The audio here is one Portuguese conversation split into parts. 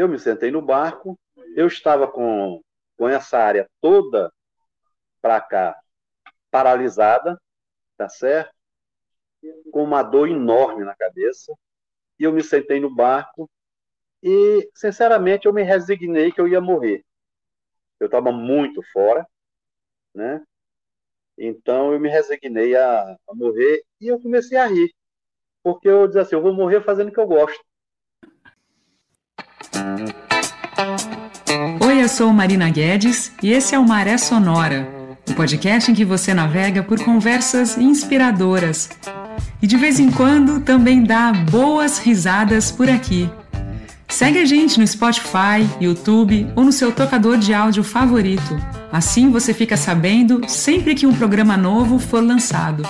Eu me sentei no barco, eu estava com, com essa área toda para cá paralisada, tá certo? Com uma dor enorme na cabeça. E eu me sentei no barco e, sinceramente, eu me resignei que eu ia morrer. Eu estava muito fora, né? Então eu me resignei a, a, morrer e eu comecei a rir. Porque eu disse assim, eu vou morrer fazendo o que eu gosto. Sou Marina Guedes e esse é o Maré Sonora, o podcast em que você navega por conversas inspiradoras. E de vez em quando também dá boas risadas por aqui. Segue a gente no Spotify, YouTube ou no seu tocador de áudio favorito. Assim você fica sabendo sempre que um programa novo for lançado.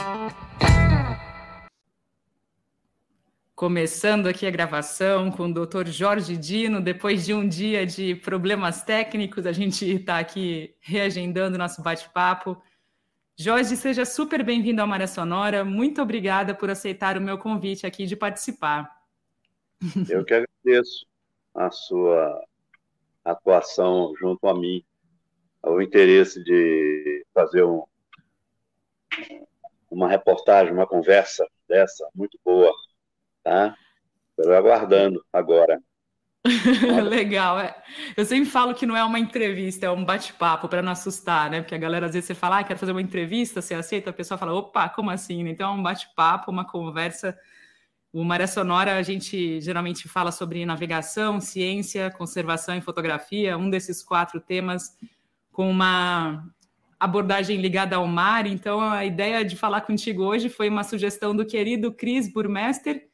Começando aqui a gravação com o Dr. Jorge Dino, depois de um dia de problemas técnicos, a gente está aqui reagendando nosso bate-papo. Jorge, seja super bem-vindo ao Maré Sonora. Muito obrigada por aceitar o meu convite aqui de participar. Eu que agradeço a sua atuação junto a mim, o interesse de fazer um, uma reportagem, uma conversa dessa, muito boa, tá? Estou aguardando agora. Legal, é. Eu sempre falo que não é uma entrevista, é um bate-papo para não assustar, né? Porque a galera às vezes você fala, ah, quero fazer uma entrevista, você aceita, a pessoa fala, opa, como assim? Então é um bate-papo, uma conversa o Maré Sonora, a gente geralmente fala sobre navegação, ciência, conservação e fotografia, um desses quatro temas com uma abordagem ligada ao mar. Então, a ideia de falar contigo hoje foi uma sugestão do querido Cris Burmester,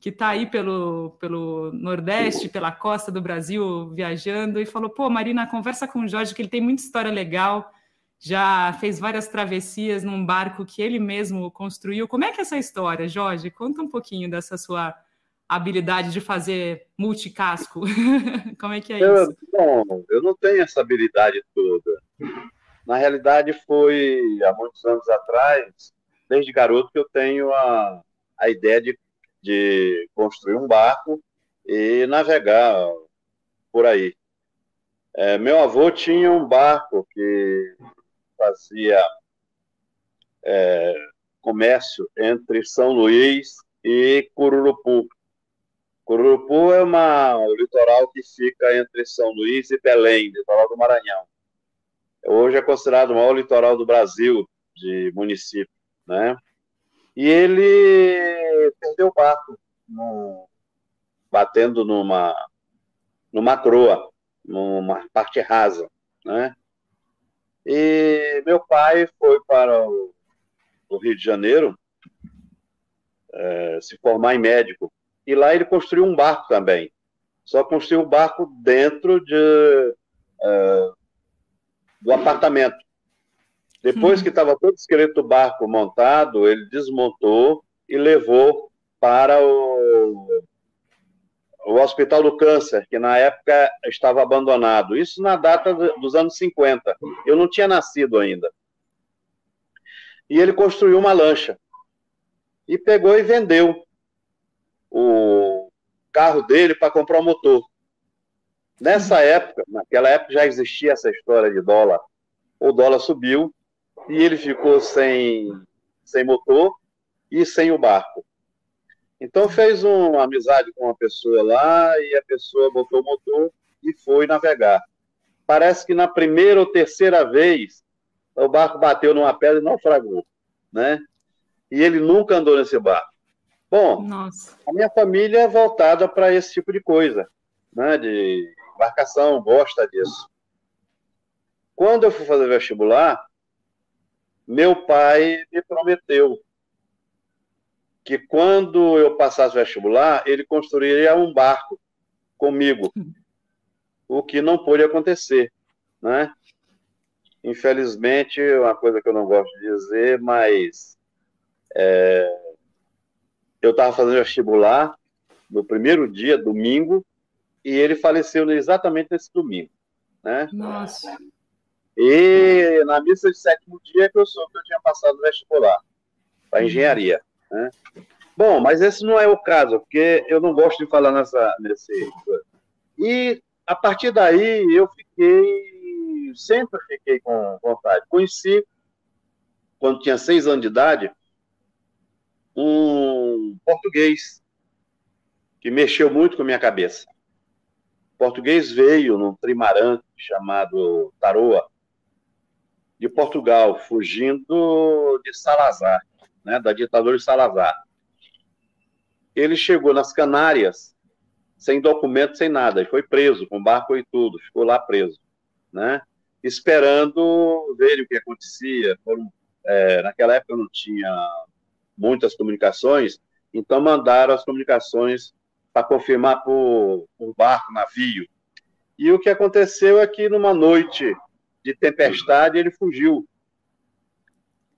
que está aí pelo, pelo Nordeste, pela costa do Brasil, viajando, e falou: pô, Marina, conversa com o Jorge, que ele tem muita história legal já fez várias travessias num barco que ele mesmo construiu. Como é que é essa história, Jorge? Conta um pouquinho dessa sua habilidade de fazer multicasco. Como é que é eu, isso? Bom, eu não tenho essa habilidade toda. Na realidade, foi há muitos anos atrás, desde garoto, que eu tenho a, a ideia de, de construir um barco e navegar por aí. É, meu avô tinha um barco que fazia é, comércio entre São Luís e Cururupu. Cururupu é uma, o litoral que fica entre São Luís e Belém, litoral do Maranhão. Hoje é considerado o maior litoral do Brasil, de município, né? E ele perdeu o barco, no, batendo numa, numa croa, numa parte rasa, né? E meu pai foi para o, Rio de Janeiro é, se formar em médico. E lá ele construiu um barco também. Só construiu um barco dentro de, é, do apartamento. Depois que estava todo o esqueleto do barco montado, ele desmontou e levou para o, o Hospital do Câncer, que na época estava abandonado. Isso na data dos anos 50. Eu não tinha nascido ainda. E ele construiu uma lancha. E pegou e vendeu o carro dele para comprar o um motor. Nessa época, naquela época já existia essa história de dólar. O dólar subiu e ele ficou sem, sem motor e sem o barco. Então fez uma amizade com uma pessoa lá e a pessoa botou o motor e foi navegar. Parece que na primeira ou terceira vez o barco bateu numa pedra e naufragou, né? E ele nunca andou nesse barco. Bom, Nossa. a minha família é voltada para esse tipo de coisa, né? De embarcação, gosta disso. Quando eu fui fazer vestibular, meu pai me prometeu que quando eu passasse o vestibular, ele construiria um barco comigo, o que não pôde acontecer, né? Infelizmente, uma coisa que eu não gosto de dizer, mas é, eu estava fazendo vestibular no primeiro dia, domingo, e ele faleceu exatamente nesse domingo, né? Nossa. E na missa de sétimo dia que eu soube que eu tinha passado vestibular para engenharia. Né? Bom, mas esse não é o caso, porque eu não gosto de falar nessa, nesse. E a partir daí eu fiquei, sempre fiquei com vontade. Conheci, quando tinha seis anos de idade, um português que mexeu muito com a minha cabeça. O português veio num trimarante chamado Taroa, de Portugal, fugindo de Salazar, né, da ditadura de Salazar. Ele chegou nas Canárias sem documento, sem nada, e foi preso, com barco e tudo, ficou lá preso, né? Esperando ver o que acontecia. Foram, é, naquela época não tinha muitas comunicações, então mandaram as comunicações para confirmar por, por barco, navio. E o que aconteceu é que numa noite de tempestade ele fugiu.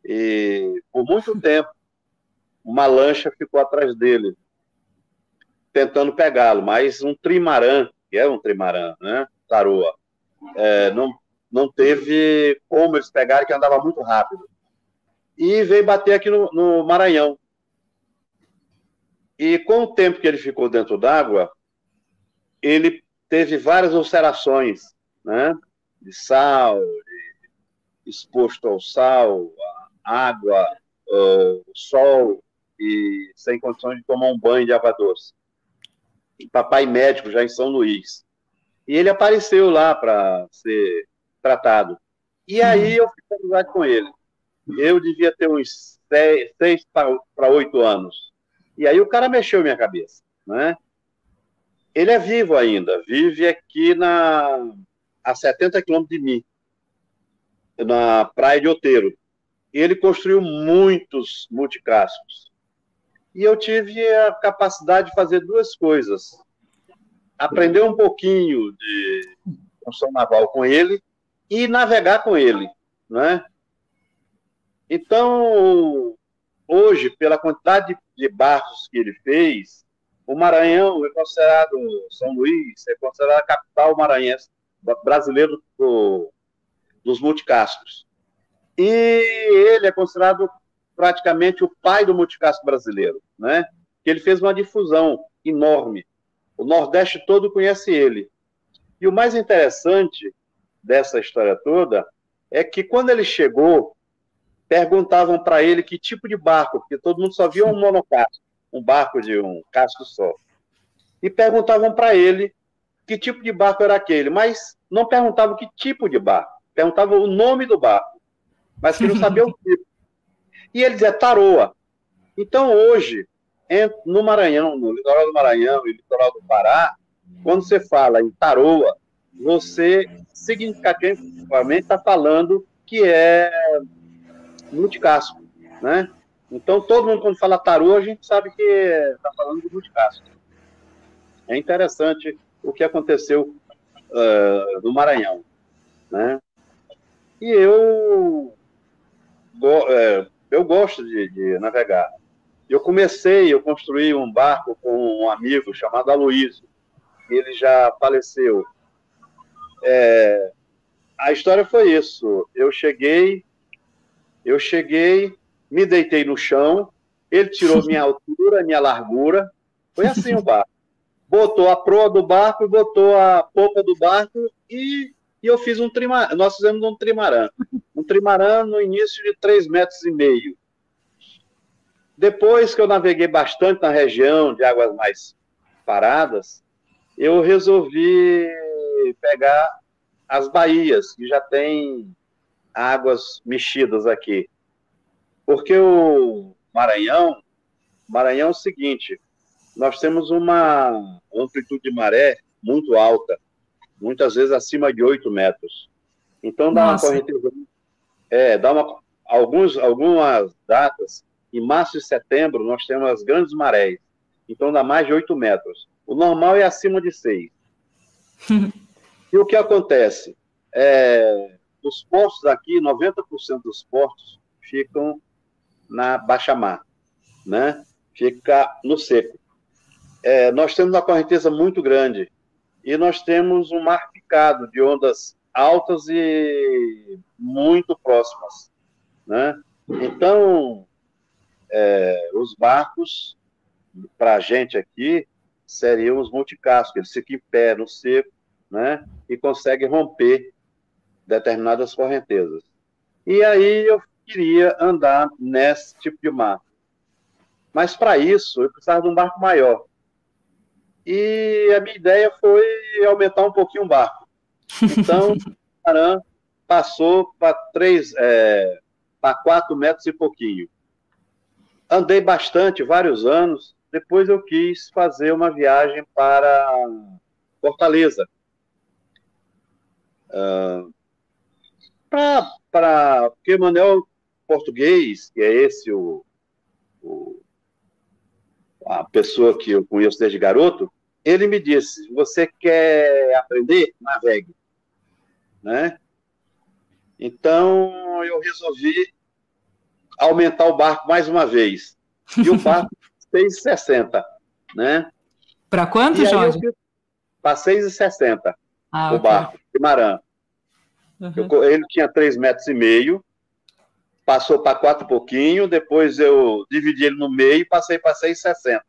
E por muito tempo uma lancha ficou atrás dele tentando pegá-lo, mas um trimarã, que é um trimarã, né, taroa, é, não, não teve como eles pegarem, que andava muito rápido. E veio bater aqui no, no Maranhão. E com o tempo que ele ficou dentro d'água, ele teve várias ulcerações, né, de sal, de, exposto ao sal, água, o sol, e sem condições de tomar um banho de água doce papai médico já em São Luís. E ele apareceu lá para ser tratado. E aí eu fiz amizade com ele. Eu devia ter uns seis, seis para oito anos. E aí o cara mexeu minha cabeça, né? Ele é vivo ainda, vive aqui na a 70 quilômetros de mim, na praia de Outeiro. E ele construiu muitos multicascos e eu tive a capacidade de fazer duas coisas. Aprender um pouquinho de construção naval com ele e navegar com ele, né? Então, hoje, pela quantidade de barcos que ele fez, o Maranhão é considerado, São Luís, é considerado a capital maranhense brasileiro do, dos multicascos. E ele é considerado praticamente o pai do multicasco brasileiro, né? Que ele fez uma difusão enorme. O Nordeste todo conhece ele. E o mais interessante dessa história toda é que quando ele chegou, perguntavam para ele que tipo de barco, porque todo mundo só via um monocasco, um barco de um casco só. E perguntavam para ele que tipo de barco era aquele, mas não perguntavam que tipo de barco, perguntavam o nome do barco, mas que não sabia o tipo e ele dizia taroa. Então, hoje, no Maranhão, no litoral do Maranhão e litoral do Pará, quando você fala em taroa, você significativamente está falando que é multicasco, né? Então, todo mundo, quando fala taroa, a gente sabe que está falando de multicasco. É interessante o que aconteceu uh, no Maranhão, né? E eu uh, eu gosto de, de navegar. Eu comecei, eu construí um barco com um amigo chamado Aloysio. Ele já faleceu. É, a história foi isso. Eu cheguei, eu cheguei, me deitei no chão, ele tirou minha altura, minha largura. Foi assim o barco. Botou a proa do barco, botou a popa do barco e, e eu fiz um trimarã. Nós fizemos um trimarã um trimarã no início de 3 metros e meio. Depois que eu naveguei bastante na região de águas mais paradas, eu resolvi pegar as baías, que já tem águas mexidas aqui. Porque o Maranhão, Maranhão é o seguinte, nós temos uma amplitude de maré muito alta, muitas vezes acima de 8 metros. Então dá Nossa. uma correnteza é, dá uma, alguns, algumas datas, em março e setembro, nós temos as grandes marés. Então dá mais de 8 metros. O normal é acima de 6. e o que acontece? É, os portos aqui, 90% dos portos ficam na baixa mar, né? Fica no seco. É, nós temos uma correnteza muito grande e nós temos um mar picado de ondas altas e muito próximas, né? Então, é, os barcos, para a gente aqui, seriam os multicascos, eles ficam em pé, no seco, né? E conseguem romper determinadas correntezas. E aí eu queria andar nesse tipo de mar. Mas para isso eu precisava de um barco maior. E a minha ideia foi aumentar um pouquinho o barco. Então, o passou para três, é, para quatro metros e pouquinho. Andei bastante, vários anos. Depois eu quis fazer uma viagem para Fortaleza. Uh, para porque Manuel português, que é esse o, o, a pessoa que eu conheço desde garoto, ele me disse: você quer aprender? Navegue, né? Então eu resolvi aumentar o barco mais uma vez. E o barco 6,60, né? Para quanto, Jorge? Para 6,60 ah, o okay. barco, Guimarães. Uhum. Eu, ele tinha 3 metros e meio, passou para 4 e pouquinho, depois eu dividi ele no meio e passei para 6,60.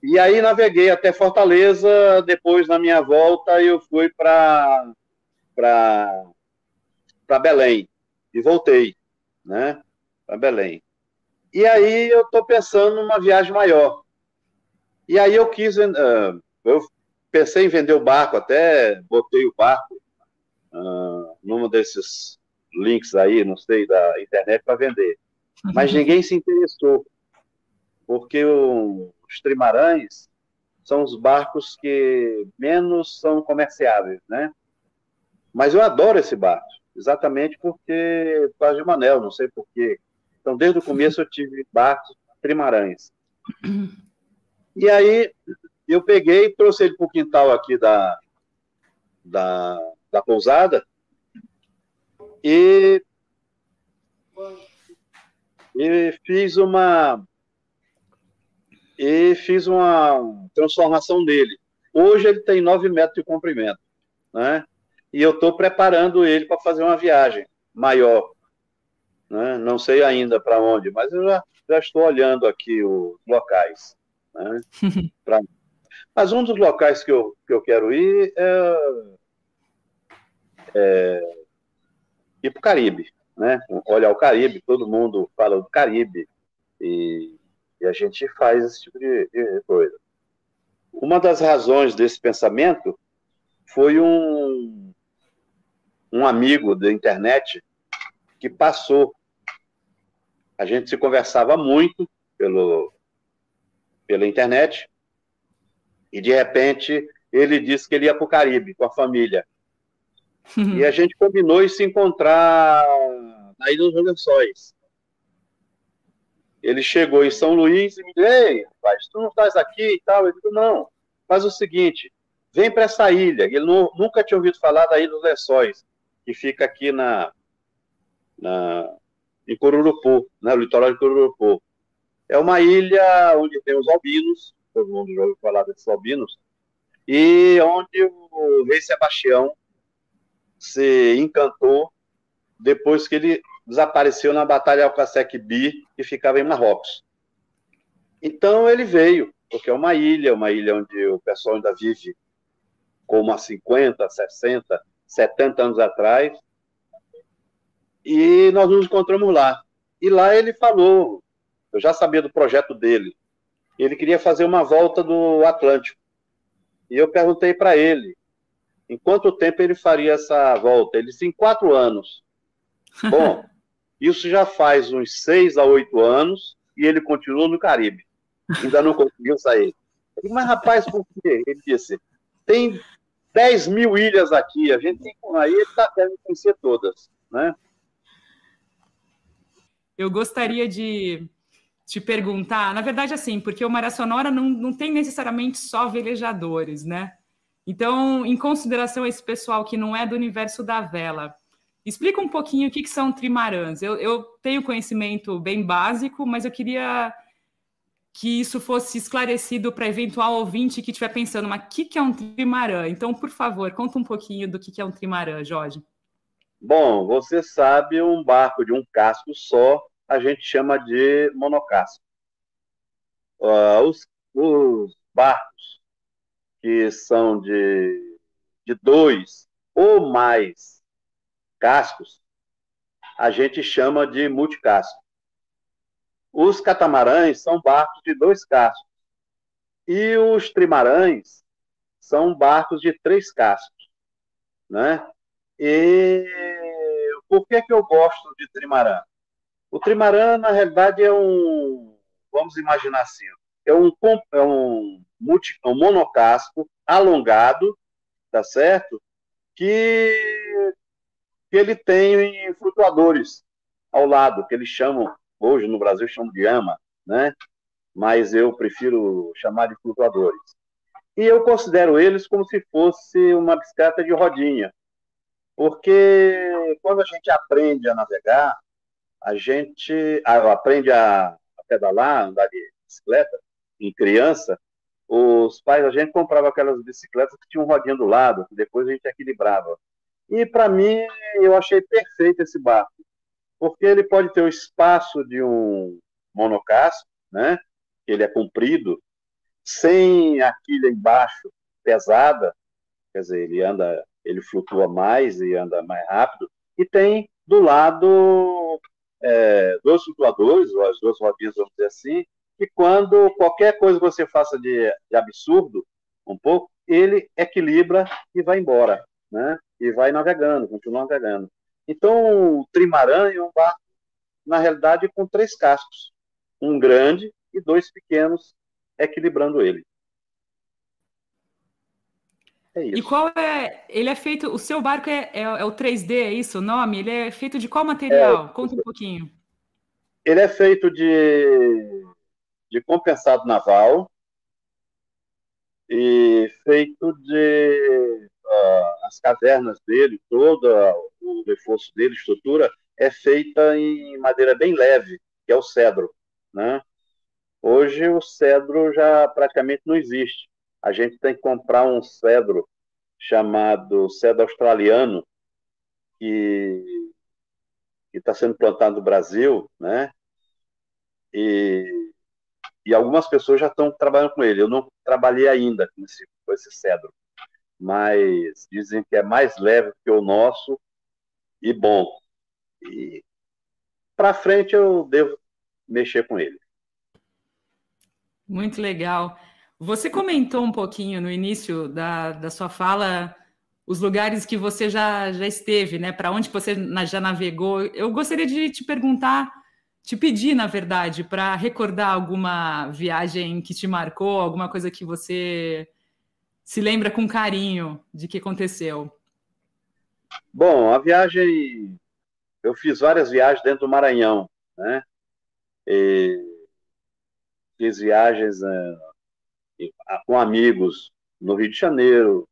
e aí naveguei até Fortaleza, depois na minha volta eu fui para para Belém e voltei, né? Para Belém. E aí eu estou pensando numa viagem maior. E aí eu quis, uh, eu pensei em vender o barco, até botei o barco uh, num desses links aí, não sei, da internet para vender. Mas uhum. ninguém se interessou, porque os trimarães são os barcos que menos são comerciáveis, né? Mas eu adoro esse barco, exatamente porque por causa de Manel, não sei porquê. Então, desde o começo eu tive barcos trimarães. E aí eu peguei e trouxe ele para o quintal aqui da, da, da pousada e, e fiz uma e fiz uma transformação nele. Hoje ele tem 9 metros de comprimento, né? E eu estou preparando ele para fazer uma viagem maior. Né? Não sei ainda para onde, mas eu já, já estou olhando aqui os locais. Né? pra... Mas um dos locais que eu, que eu quero ir é é, ir para o Caribe, né? Olhar o Caribe, todo mundo fala do Caribe e, e a gente faz esse tipo de, de, coisa. Uma das razões desse pensamento foi um, um amigo da internet que passou. A gente se conversava muito pelo, pela internet e de repente ele disse que ele ia para o Caribe com a família. Uhum. E a gente combinou de se encontrar na Ilha dos Lençóis. Ele chegou em São Luís e me disse, ei, rapaz, tu não estás aqui e tal? Eu disse, não, faz o seguinte, vem para essa ilha. Ele não, nunca tinha ouvido falar da Ilha dos Lençóis, que fica aqui na, na, em Cururupu, né, no litoral de Cururupu. É uma ilha onde tem os albinos, todo mundo já ouviu falar desses albinos, e onde o rei Sebastião se encantou depois que ele desapareceu na Batalha Alcacek-Bi, que ficava em Marrocos. Então ele veio, porque é uma ilha, uma ilha onde o pessoal ainda vive como há 50, 60, 70 anos atrás. E nós nos encontramos lá. E lá ele falou, eu já sabia do projeto dele. Ele queria fazer uma volta do Atlântico. E eu perguntei para ele em quanto tempo ele faria essa volta? Ele disse, em quatro anos. Bom, isso já faz uns seis a oito anos e ele continua no Caribe. Ainda não conseguiu sair. Disse, Mas, rapaz, por quê? Ele disse, tem 10 mil ilhas aqui, a gente tem aí ele está querendo conhecer todas, né? Eu gostaria de te perguntar, na verdade, assim, porque o Maré Sonora não, não tem necessariamente só velejadores, né? Então, em consideração a esse pessoal que não é do universo da vela, explica um pouquinho o que, que são trimarãs. Eu, eu tenho conhecimento bem básico, mas eu queria que isso fosse esclarecido para eventual ouvinte que estiver pensando, mas o que, que é um trimarã? Então, por favor, conta um pouquinho do que, que é um trimarã, Jorge. Bom, você sabe, um barco de um casco só, a gente chama de monocasco. Uh, os, os barcos que são de, de dois ou mais cascos, a gente chama de multicasco. Os catamarãs são barcos de dois cascos. E os trimarãs são barcos de três cascos. Né? E por que, que eu gosto de trimarã? O trimarã, na realidade, é um, vamos imaginar assim, é um, é um, multi, um monocasco alongado, tá certo? Que, que ele tem flutuadores ao lado, que eles chamam, hoje no Brasil chamam de ama, né? Mas eu prefiro chamar de flutuadores. E eu considero eles como se fosse uma bicicleta de rodinha, porque quando a gente aprende a navegar, a gente aprende a, pedalar, andar de bicicleta, em criança, os pais, a gente comprava aquelas bicicletas que tinham rodinha do lado, que depois a gente equilibrava. E para mim, eu achei perfeito esse barco, porque ele pode ter o espaço de um monocasco, né? Ele é comprido, sem a quilha embaixo pesada, quer dizer, ele anda, ele flutua mais e anda mais rápido, e tem do lado é, dois flutuadores, ou as duas rodinhas, vamos dizer assim, que quando qualquer coisa que você faça de, de absurdo, um pouco, ele equilibra e vai embora, né? E vai navegando, continua navegando. Então, o trimarã é um barco, na realidade, com três cascos. Um grande e dois pequenos, equilibrando ele. É e qual é. Ele é feito. O seu barco é, é, é, o 3D, é isso o nome? Ele é feito de qual material? É, Conta um pouquinho. Ele é feito de, de compensado naval e feito de. Uh, as cavernas dele, todo o reforço dele, estrutura, é feita em madeira bem leve, que é o cedro. Né? Hoje o cedro já praticamente não existe a gente tem que comprar um cedro chamado cedro australiano, que está sendo plantado no Brasil, né? E, e algumas pessoas já estão trabalhando com ele. Eu não trabalhei ainda com esse, com esse cedro, mas dizem que é mais leve que o nosso e bom. E para frente eu devo mexer com ele. Muito legal. Você comentou um pouquinho no início da, da sua fala os lugares que você já, já esteve, né? Para onde você já navegou. Eu gostaria de te perguntar, te pedir, na verdade, para recordar alguma viagem que te marcou, alguma coisa que você se lembra com carinho de que aconteceu. Bom, a viagem. Eu fiz várias viagens dentro do Maranhão, né? E fiz viagens eh, com amigos no Rio de Janeiro,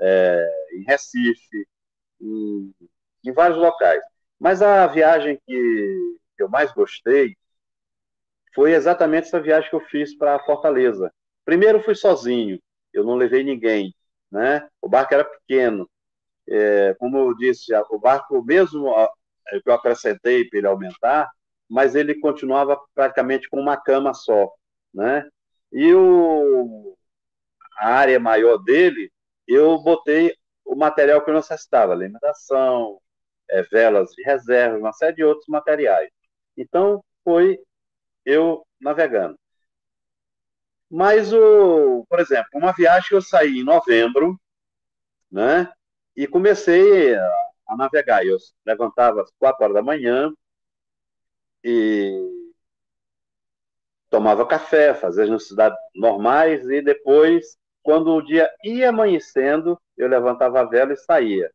é, em Recife, em, em, vários locais. Mas a viagem que, que eu mais gostei foi exatamente essa viagem que eu fiz para Fortaleza. Primeiro fui sozinho, eu não levei ninguém, né? O barco era pequeno. É, como eu disse, o barco mesmo é, que eu acrescentei para ele aumentar, mas ele continuava praticamente com uma cama só, né? E o, a área maior dele, eu botei o material que eu necessitava, alimentação, é, velas de reserva, uma série de outros materiais. Então, foi eu navegando. Mas, o, por exemplo, uma viagem que eu saí em novembro, né? E comecei a, a navegar. Eu levantava às quatro horas da manhã e tomava café, fazia as necessidades normais e depois, quando o dia ia amanhecendo, eu levantava a vela e saía.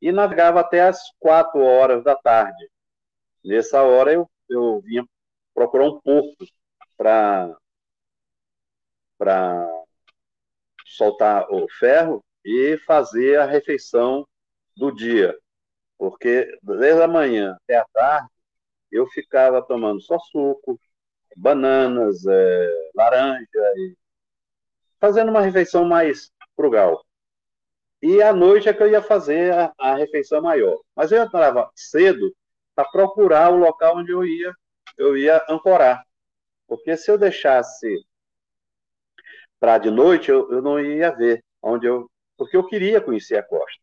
E navegava até as quatro horas da tarde. Nessa hora eu, eu vinha procurar um porto para para soltar o ferro e fazer a refeição do dia. Porque desde a manhã até a tarde eu ficava tomando só suco, bananas, é, laranja, e fazendo uma refeição mais frugal. E à noite é que eu ia fazer a, a refeição maior. Mas eu entrava cedo para procurar o local onde eu ia, eu ia ancorar. Porque se eu deixasse para de noite, eu, eu não ia ver onde eu, porque eu queria conhecer a costa.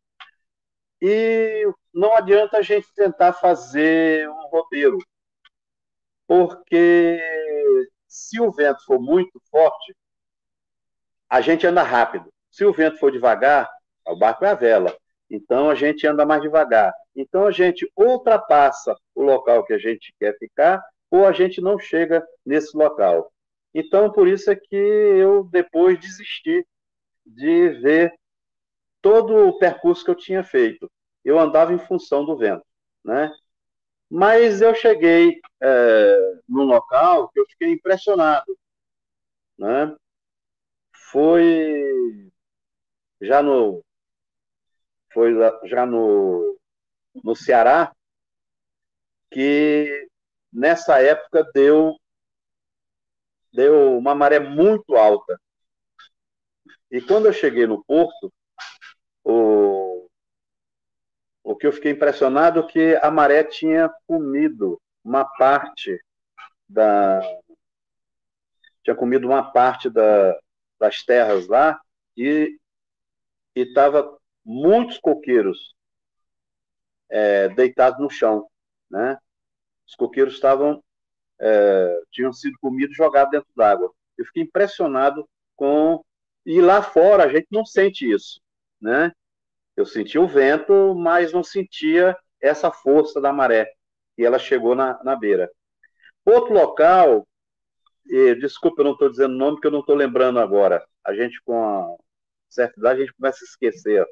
E não adianta a gente tentar fazer um roteiro, porque se o vento for muito forte, a gente anda rápido. Se o vento for devagar, o barco é a vela. Então a gente anda mais devagar. Então a gente ultrapassa o local que a gente quer ficar ou a gente não chega nesse local. Então por isso é que eu depois desisti de ver todo o percurso que eu tinha feito. Eu andava em função do vento, né? Mas eu cheguei é, num local que eu fiquei impressionado, né? Foi já no foi já no, no Ceará, que nessa época deu, deu uma maré muito alta. E quando eu cheguei no porto, o, o que eu fiquei impressionado é que a maré tinha comido uma parte da tinha comido uma parte da, das terras lá e estava muitos coqueiros é, deitados no chão, né? Os coqueiros estavam é, tinham sido comidos jogados dentro d'água. Eu fiquei impressionado com e lá fora a gente não sente isso, né? Eu sentia o vento, mas não sentia essa força da maré e ela chegou na, na beira. Outro local, e, desculpa, eu não estou dizendo o nome que eu não estou lembrando agora. A gente com a certa idade a gente começa a esquecer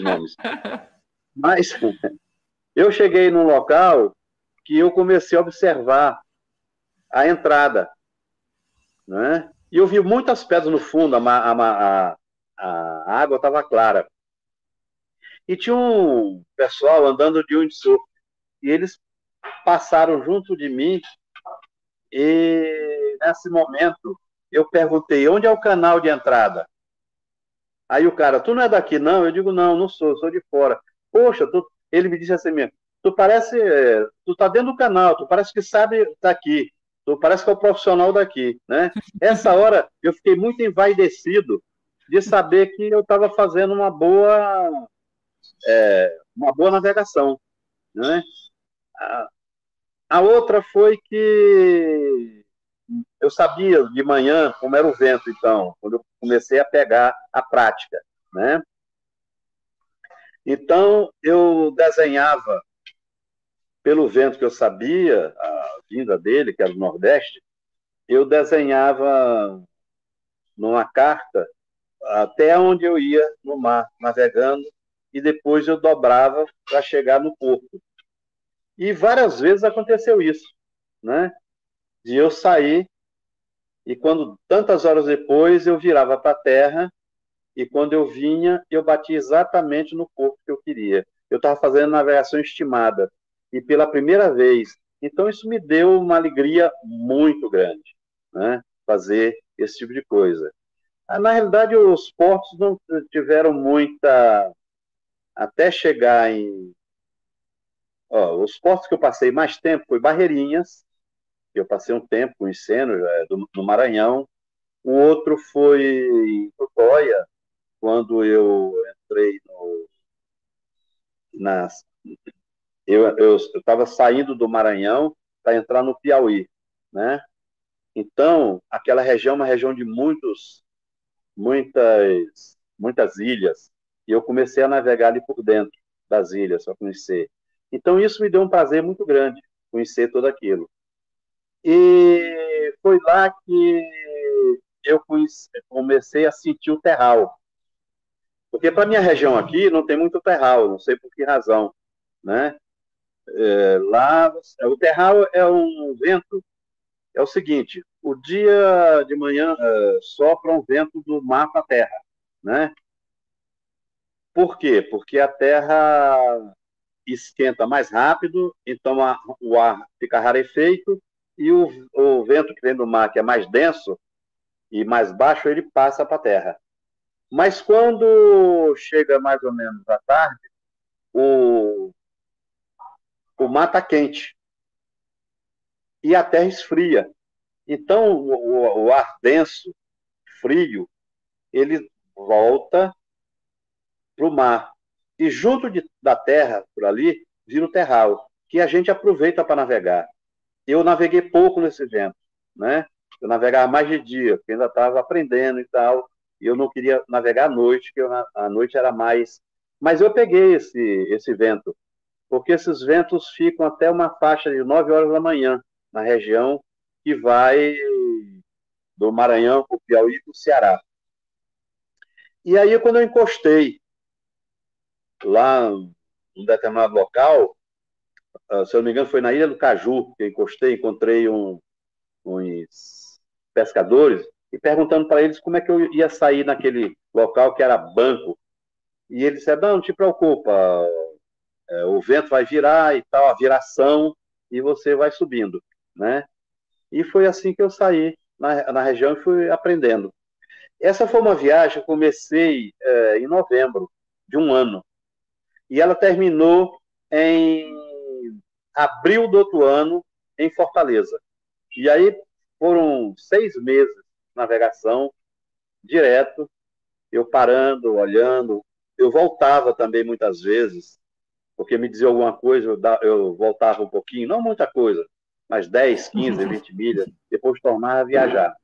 nomes. Mas eu cheguei num local que eu comecei a observar a entrada, né? E eu vi muitas pedras no fundo, a, a, a, a água estava clara. E tinha um pessoal andando de windsurf. E eles passaram junto de mim. E nesse momento eu perguntei: onde é o canal de entrada? Aí o cara, tu não é daqui, não? Eu digo, não, não sou, sou de fora. Poxa, tu... ele me disse assim mesmo, tu parece, tu tá dentro do canal, tu parece que sabe daqui, tu parece que é o profissional daqui, né? Essa hora eu fiquei muito envaidecido de saber que eu estava fazendo uma boa, é, uma boa navegação, né? A, a outra foi que eu sabia de manhã como era o vento, então, quando eu comecei a pegar a prática, né? Então, eu desenhava, pelo vento que eu sabia, a vinda dele, que era do Nordeste, eu desenhava numa carta até onde eu ia no mar, navegando, e depois eu dobrava para chegar no porto. E várias vezes aconteceu isso, né? De eu sair e quando tantas horas depois eu virava para a terra e quando eu vinha eu batia exatamente no corpo que eu queria. Eu estava fazendo navegação estimada e pela primeira vez. Então isso me deu uma alegria muito grande, né? Fazer esse tipo de coisa. Ah, na realidade os portos não tiveram muita até chegar em Ó, os portos que eu passei mais tempo foi Barreirinhas, eu passei um tempo conhecendo é, do, no Maranhão. O outro foi em Tutóia, quando eu entrei no, nas, eu estava saindo do Maranhão para entrar no Piauí, né? Então, aquela região é uma região de muitos, muitas, muitas ilhas, e eu comecei a navegar ali por dentro das ilhas para conhecer. Então, isso me deu um prazer muito grande, conhecer tudo aquilo. E foi lá que eu comecei a sentir o terral. Porque para minha região aqui não tem muito terral, não sei por que razão, né? É, lá, o terral é um vento, é o seguinte, o dia de manhã é, sopra um vento do mar para a terra, né? Por quê? Porque a terra esquenta mais rápido, então a, o ar fica rarefeito e o, o vento que vem do mar, que é mais denso e mais baixo, ele passa para a terra. Mas quando chega mais ou menos à tarde, o, o mar está quente e a terra esfria. Então, o, o, ar denso frio, ele volta para o mar. E junto de, da terra, por ali, vira o terral, que a gente aproveita para navegar. Eu naveguei pouco nesse vento, né? Eu navegava mais de dia, porque ainda estava aprendendo e tal, e eu não queria navegar à noite, porque a noite era mais... Mas eu peguei esse, esse vento, porque esses ventos ficam até uma faixa de 9 horas da manhã, na região que vai do Maranhão para o Piauí para o Ceará. E aí, quando eu encostei lá num determinado local, se eu não me engano, foi na Ilha do Caju que eu encostei, encontrei um, uns pescadores e perguntando para eles como é que eu ia sair naquele local que era banco. E eles disseram, não, não te preocupa, é, o vento vai virar e tal, a viração, e você vai subindo, né? E foi assim que eu saí na, na região e fui aprendendo. Essa foi uma viagem que eu comecei é, em novembro de um ano. E ela terminou em abril do outro ano, em Fortaleza. E aí foram seis meses de navegação, direto, eu parando, olhando. Eu voltava também muitas vezes, porque me dizia alguma coisa, eu, eu voltava um pouquinho, não muita coisa, mas 10, 15, 20 milhas, depois tornava a viajar.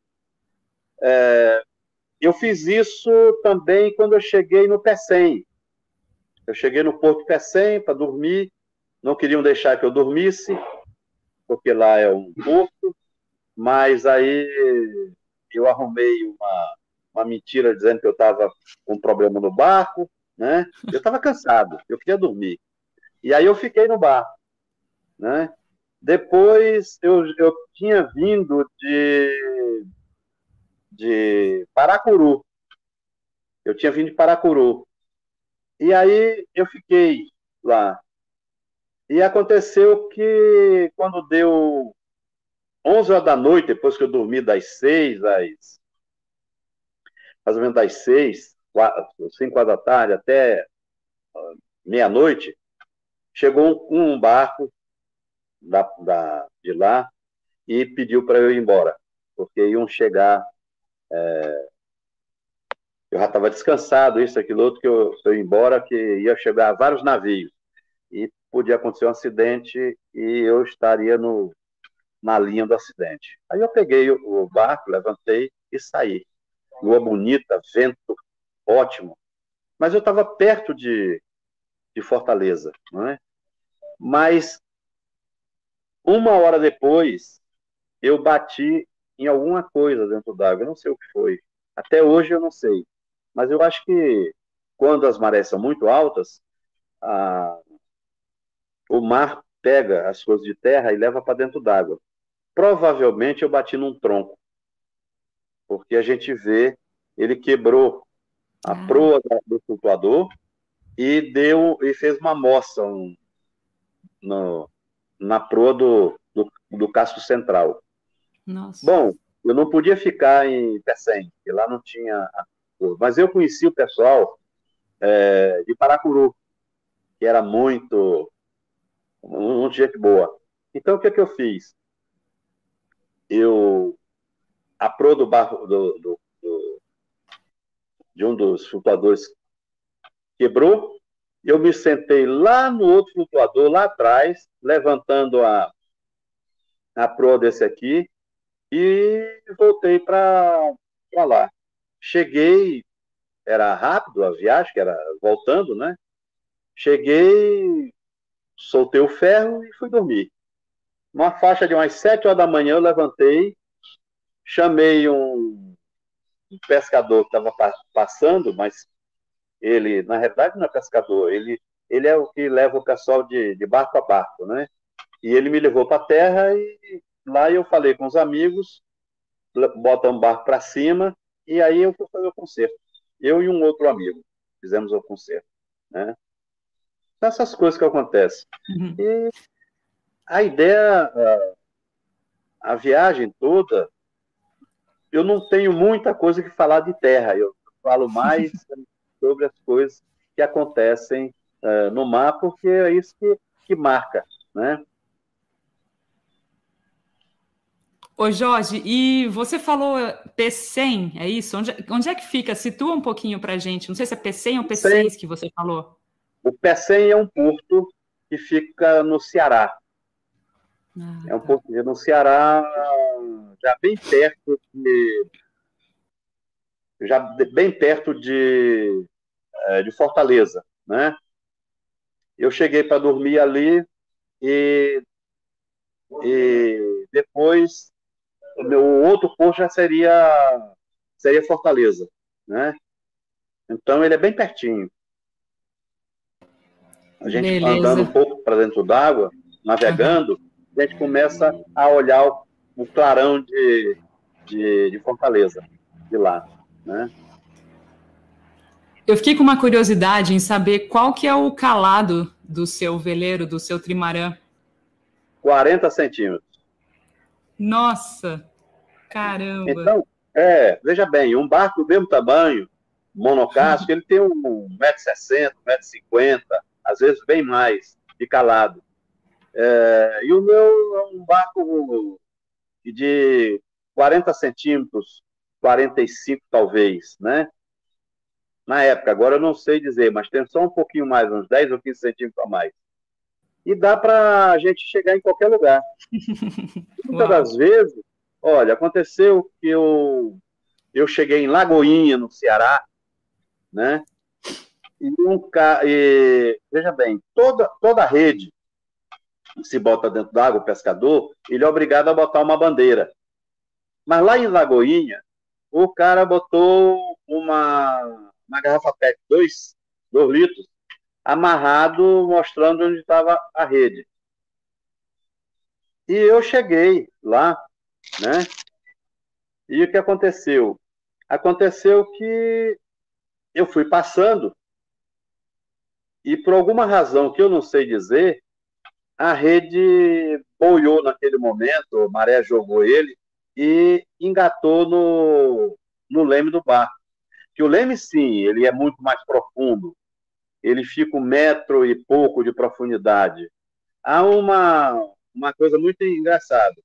É, eu fiz isso também quando eu cheguei no Pecém. Eu cheguei no Porto Pecém para dormir, não queriam deixar que eu dormisse, porque lá é um porto, mas aí eu arrumei uma, uma mentira dizendo que eu estava com um problema no barco, né? Eu estava cansado, eu queria dormir. E aí eu fiquei no barco, né? Depois eu, eu tinha vindo de, de Paracuru. Eu tinha vindo de Paracuru. E aí eu fiquei lá. E aconteceu que quando deu 11 horas da noite, depois que eu dormi das 6 às mais ou menos das 6, 5 horas da tarde até meia-noite, chegou um, um barco da, da, de lá e pediu para eu ir embora, porque iam chegar. É, eu já estava descansado, isso, aquilo, outro, que eu, eu ia embora, que ia chegar vários navios. E podia acontecer um acidente e eu estaria no, na linha do acidente. Aí eu peguei o, barco, levantei e saí. Lua bonita, vento ótimo. Mas eu estava perto de, de Fortaleza, não é? Mas uma hora depois, eu bati em alguma coisa dentro d'água, eu não sei o que foi. Até hoje eu não sei. Mas eu acho que quando as marés são muito altas, a... o mar pega as coisas de terra e leva para dentro d'água. Provavelmente eu bati num tronco, porque a gente vê ele quebrou a ah. proa do flutuador e deu e fez uma moça um, no, na proa do, do, do casco central. Nossa. Bom, eu não podia ficar em Pecém, porque lá não tinha. Mas eu conheci o pessoal é, de Paracuru, que era muito. Muito gente boa. Então, o que, é que eu fiz? Eu. A proa do barro do, do, do, de um dos flutuadores quebrou, eu me sentei lá no outro flutuador, lá atrás, levantando a, a proa desse aqui, e voltei para lá. Cheguei, era rápido a viagem, que era voltando, né? Cheguei, soltei o ferro e fui dormir. Uma faixa de umas sete horas da manhã, eu levantei, chamei um, pescador que estava passando, mas ele, na realidade, não é pescador, ele, ele é o que leva o pessoal de, de barco a barco, né? E ele me levou para a terra e lá eu falei com os amigos, bota um barco para cima, e aí eu fui fazer o concerto. Eu e um outro amigo fizemos o concerto, né? Essas coisas que acontecem. Uhum. E a ideia, a, a viagem toda, eu não tenho muita coisa que falar de terra, eu falo mais sobre as coisas que acontecem uh, no mar, porque é isso que, que marca, né? Ô Jorge, e você falou P100, é isso? Onde, onde é que fica? Situa um pouquinho para gente. Não sei se é P100 ou P6 que você falou. O P100 é um porto que fica no Ceará. Ah, é um tá. porto no Ceará, já bem perto de, já bem perto de, é, de Fortaleza, né? Eu cheguei para dormir ali e, e depois o meu outro posto já seria seria Fortaleza, né? Então ele é bem pertinho. A gente Beleza. andando um pouco para dentro d'água, navegando, uhum. a gente começa a olhar o, o clarão de, de, de Fortaleza, de lá, né? Eu fiquei com uma curiosidade em saber qual que é o calado do seu veleiro, do seu trimarã. 40 centímetros. Nossa, caramba. Então, é, veja bem, um barco do mesmo tamanho, monocasco, ele tem um 1,60m, 1,50m, às vezes bem mais, de calado. É, e o meu é um barco de 40 centímetros, 45 talvez, né? na época. Agora eu não sei dizer, mas tem só um pouquinho mais, uns 10 ou 15 centímetros a mais. E dá para a gente chegar em qualquer lugar. Muitas das vezes, olha, aconteceu que eu, eu cheguei em Lagoinha, no Ceará, né? E, um, e veja bem, toda, toda rede se bota dentro d'água, o pescador, ele é obrigado a botar uma bandeira. Mas lá em Lagoinha, o cara botou uma uma garrafa PET, dois, dois litros, amarrado, mostrando onde estava a rede. E eu cheguei lá, né? E o que aconteceu? Aconteceu que eu fui passando e por alguma razão que eu não sei dizer, a rede boiou naquele momento, a maré jogou ele e engatou no, no leme do barco que o leme, sim, ele é muito mais profundo. Ele fica um metro e pouco de profundidade. Há uma, uma coisa muito engraçada.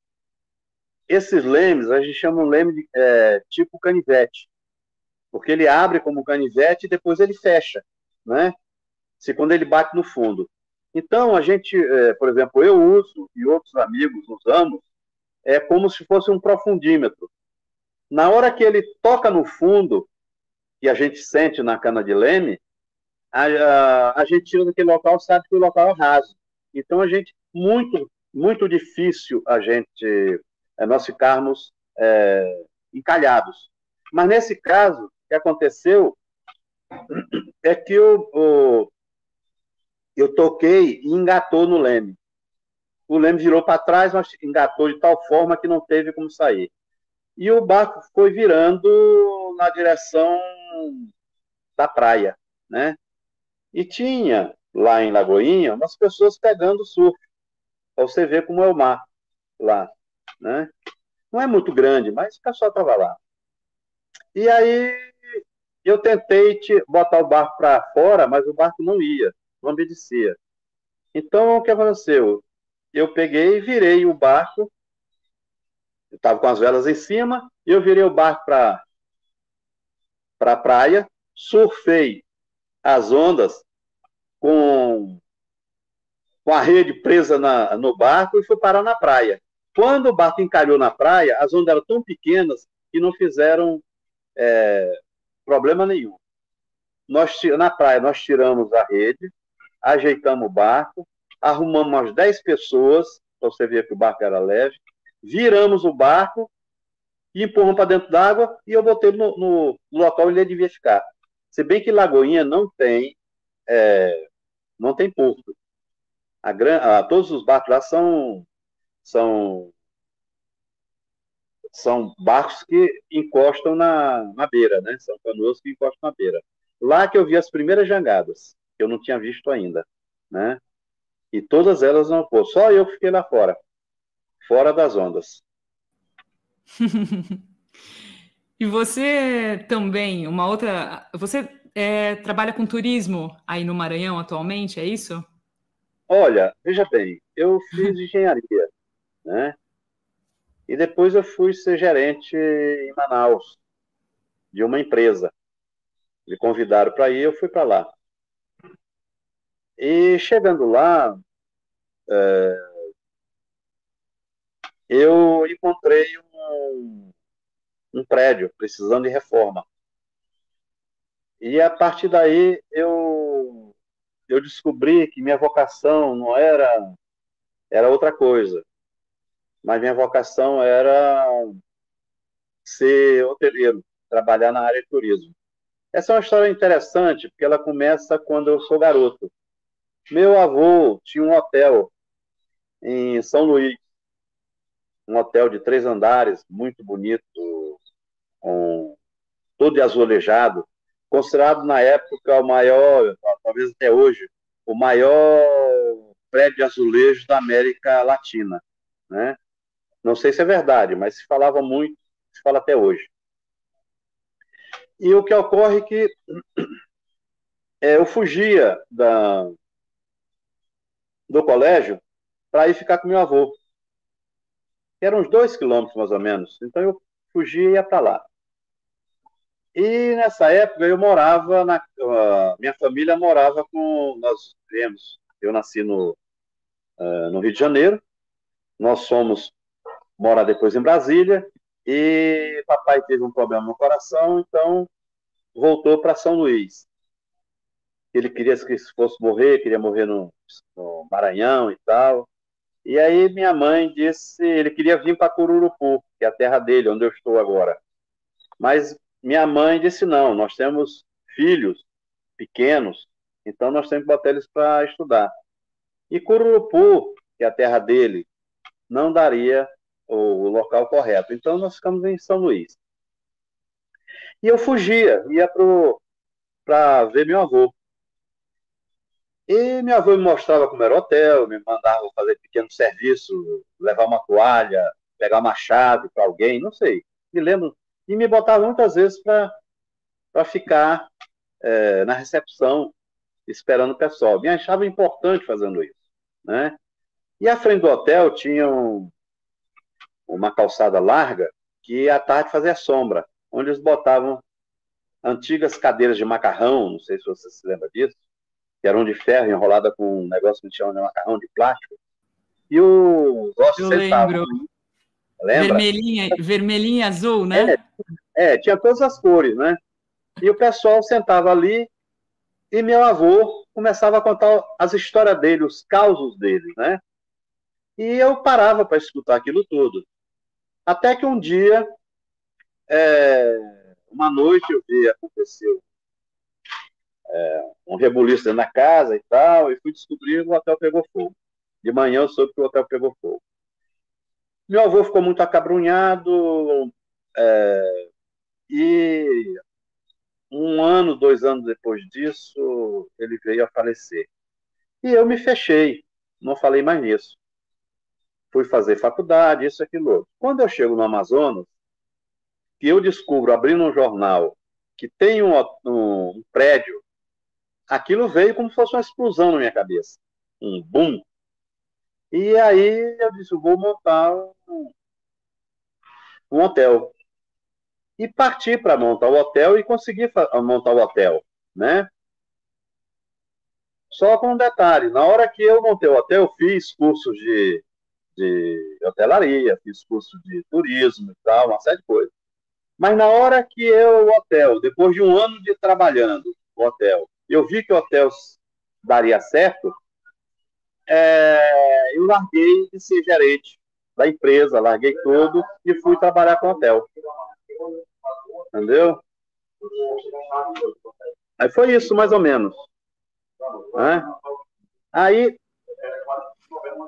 Esses lemes, a gente chama um leme de, é, tipo canivete, porque ele abre como canivete e depois ele fecha, né? Se quando ele bate no fundo. Então, a gente, é, por exemplo, eu uso e outros amigos usamos, é como se fosse um profundímetro. Na hora que ele toca no fundo, que a gente sente na cana de leme, a, a, a gente tira daquele local, sabe que o local é raso. Então, a gente, muito, muito difícil a gente, é, nós ficarmos é, encalhados. Mas nesse caso, o que aconteceu é que eu, eu, eu toquei e engatou no leme. O leme virou para trás, mas engatou de tal forma que não teve como sair. E o barco foi virando na direção da praia, né? E tinha lá em Lagoinha umas pessoas pegando surf, para você ver como é o mar lá, né? Não é muito grande, mas o pessoal estava lá. E aí eu tentei te botar o barco para fora, mas o barco não ia, não. Então, o que aconteceu? Eu peguei e virei o barco, eu estava com as velas em cima, e eu virei o barco para a praia, surfei as ondas com, com a rede presa na, no barco e fui parar na praia. Quando o barco encalhou na praia, as ondas eram tão pequenas que não fizeram é, problema nenhum. Nós, na praia, nós tiramos a rede, ajeitamos o barco, arrumamos umas 10 pessoas, para você ver que o barco era leve, viramos o barco e empurram para dentro d'água e eu botei no, no, no, local onde ele devia ficar. Se bem que Lagoinha não tem é, não tem porto. A, a, todos os barcos lá são, são, são barcos que encostam na, na beira, né? São canoas que encostam na beira. Lá que eu vi as primeiras jangadas, que eu não tinha visto ainda, né? E todas elas não pô, só eu fiquei lá fora, fora das ondas. e você também, uma outra. Você é, trabalha com turismo aí no Maranhão atualmente, é isso? Olha, veja bem, eu fiz engenharia, né? E depois eu fui ser gerente em Manaus, de uma empresa. Me convidaram para ir, eu fui para lá. E chegando lá, é, eu encontrei um, um prédio precisando de reforma. E a partir daí eu, eu descobri que minha vocação não era, era outra coisa, mas minha vocação era ser hoteleiro, trabalhar na área de turismo. Essa é uma história interessante, porque ela começa quando eu sou garoto. Meu avô tinha um hotel em São Luís, um hotel de três andares, muito bonito, com todo azulejado, considerado na época o maior, talvez até hoje, o maior prédio de azulejo da América Latina, né? Não sei se é verdade, mas se falava muito, se fala até hoje. E o que ocorre é que é, eu fugia da, do colégio para ir ficar com meu avô que eram uns dois quilômetros mais ou menos. Então eu fugia e ia para lá. E nessa época eu morava, na, uh, minha família morava com, nós viemos, eu nasci no, uh, no Rio de Janeiro, nós somos morar depois em Brasília, e papai teve um problema no coração, então voltou para São Luís. Ele queria que se fosse morrer, queria morrer no, no Maranhão e tal, e aí minha mãe disse, ele queria vir para Cururupu, que é a terra dele, onde eu estou agora. Mas minha mãe disse não, nós temos filhos pequenos, então nós temos que botar eles para estudar. E Cururupu, que é a terra dele, não daria o local correto. Então nós ficamos em São Luís. E eu fugia, ia para ver meu avô. E minha avó me mostrava como era o hotel, me mandava fazer pequeno serviço, levar uma toalha, pegar uma chave para alguém, não sei. Me lembro. E me botava muitas vezes para ficar é, na recepção, esperando o pessoal. Me achava importante fazendo isso. Né? E à frente do hotel tinha um, uma calçada larga que à tarde fazia sombra, onde eles botavam antigas cadeiras de macarrão, não sei se você se lembra disso, que eram de ferro, enrolada com um negócio que chama de macarrão de plástico. E o Eu lembro. Lembra? Vermelhinha, vermelhinha e azul, né? É, é, tinha todas as cores, né? E o pessoal sentava ali e meu avô começava a contar as histórias dele, os causos dele, né? E eu parava para escutar aquilo tudo. Até que um dia, é, uma noite eu vi, aconteceu é, um rebuliço da casa e tal, e fui descobrir que o hotel pegou fogo. De manhã eu soube que o hotel pegou fogo. Meu avô ficou muito acabrunhado, é, e um ano, dois anos depois disso, ele veio a falecer. E eu me fechei, não falei mais nisso. Fui fazer faculdade, isso, aquilo outro. Quando eu chego no Amazonas, que eu descubro, abrindo um jornal, que tem um, um, um prédio aquilo veio como se fosse uma explosão na minha cabeça. Um boom. E aí eu disse, vou montar um, um hotel. E parti para montar o hotel e consegui montar o hotel, né? Só com um detalhe, na hora que eu montei o hotel, eu fiz cursos de, de hotelaria, fiz cursos de turismo e tal, uma série de coisas. Mas na hora que eu, o hotel, depois de um ano de trabalhando, o hotel, eu vi que o hotel daria certo, é, eu larguei de ser gerente da empresa, larguei tudo e fui trabalhar com o hotel. Entendeu? Aí foi isso, mais ou menos. Né? Aí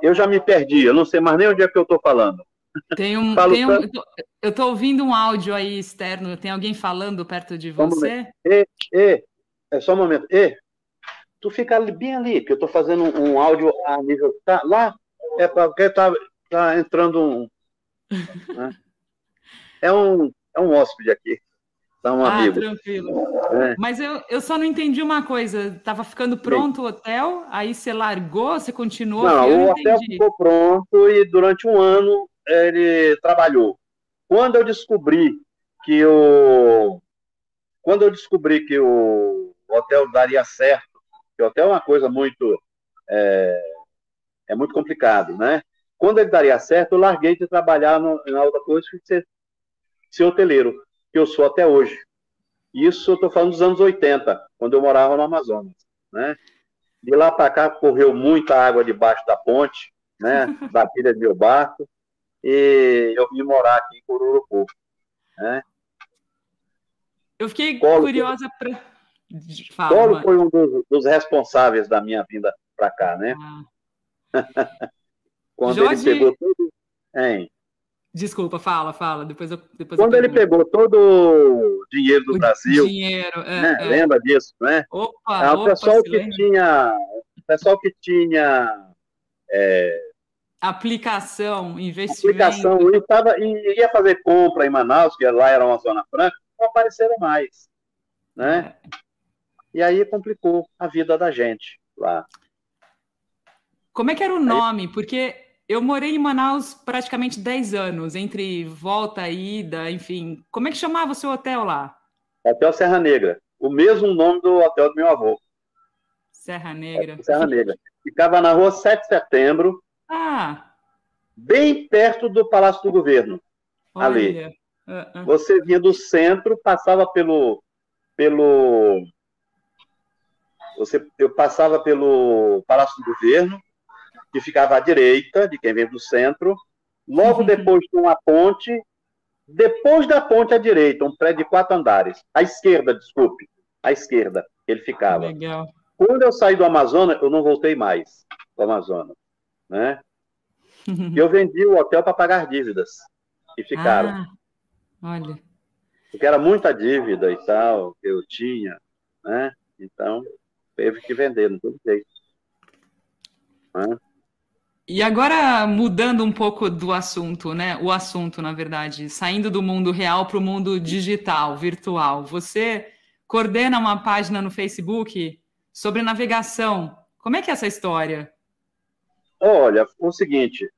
eu já me perdi, eu não sei mais nem onde é que eu estou falando. Tem um, tem um, eu estou ouvindo um áudio aí externo, tem alguém falando perto de você? E, e, é só um momento. E, tu fica bem ali, que eu estou fazendo um, áudio a nível. Tá, lá é porque tá, tá entrando um. Né? É um é um hóspede aqui. Tá um ah, amigo. tranquilo. É. Mas eu, eu só não entendi uma coisa. Tava ficando pronto Sim. o hotel, aí você largou, você continuou? Não, o hotel entendi. ficou pronto e durante um ano ele trabalhou. Quando eu descobri que o quando eu descobri que o hotel daria certo, que o hotel é uma coisa muito é, é muito complicado, né? Quando ele daria certo, eu larguei de trabalhar no, na outra coisa e ser, ser hoteleiro, que eu sou até hoje. Isso eu estou falando dos anos 80, quando eu morava no Amazonas, né? De lá para cá correu muita água debaixo da ponte, né? Da pilha de meu barco, e eu vim morar aqui em Cururupu, né? Eu fiquei Colo curiosa para. Colo foi um dos, dos, responsáveis da minha vinda para cá, né? Ah. Quando Jorge... ele pegou tudo. Hein? Desculpa, fala, fala. Depois eu, depois Quando eu ele pegou todo o dinheiro do o Brasil. Dinheiro, é, né? é. Lembra disso, né? Opa, é, o opa, pessoal que lembra? tinha. O pessoal que tinha. É, aplicação, investimento. Aplicação, e, tava, e ia fazer compra em Manaus, que lá era uma zona franca, não apareceram mais. Né? É. E aí complicou a vida da gente lá. Como é que era o nome? Porque eu morei em Manaus praticamente 10 anos, entre volta e ida, enfim. Como é que chamava o seu hotel lá? Hotel Serra Negra. O mesmo nome do hotel do meu avô. Serra Negra. Serra Negra. Ficava na rua 7 de setembro. Ah. Bem perto do Palácio do Governo. Olha. Ali. Uh, uh. Você vinha do centro, passava pelo. pelo você, eu passava pelo Palácio do Governo, que ficava à direita de quem vem do centro. Logo uhum. depois tem uma ponte. Depois da ponte à direita, um prédio de quatro andares. À esquerda, desculpe. À esquerda, ele ficava. Legal. Quando eu saí do Amazonas, eu não voltei mais do Amazonas. Né? E eu vendi o hotel para pagar dívidas. E ficaram. Ah, olha. Porque era muita dívida e tal, que eu tinha, né? Então, teve que vender, não teve jeito. Né? E agora, mudando um pouco do assunto, né? O assunto, na verdade, saindo do mundo real para o mundo digital, virtual. Você coordena uma página no Facebook sobre navegação. Como é que é essa história? Olha, o seguinte.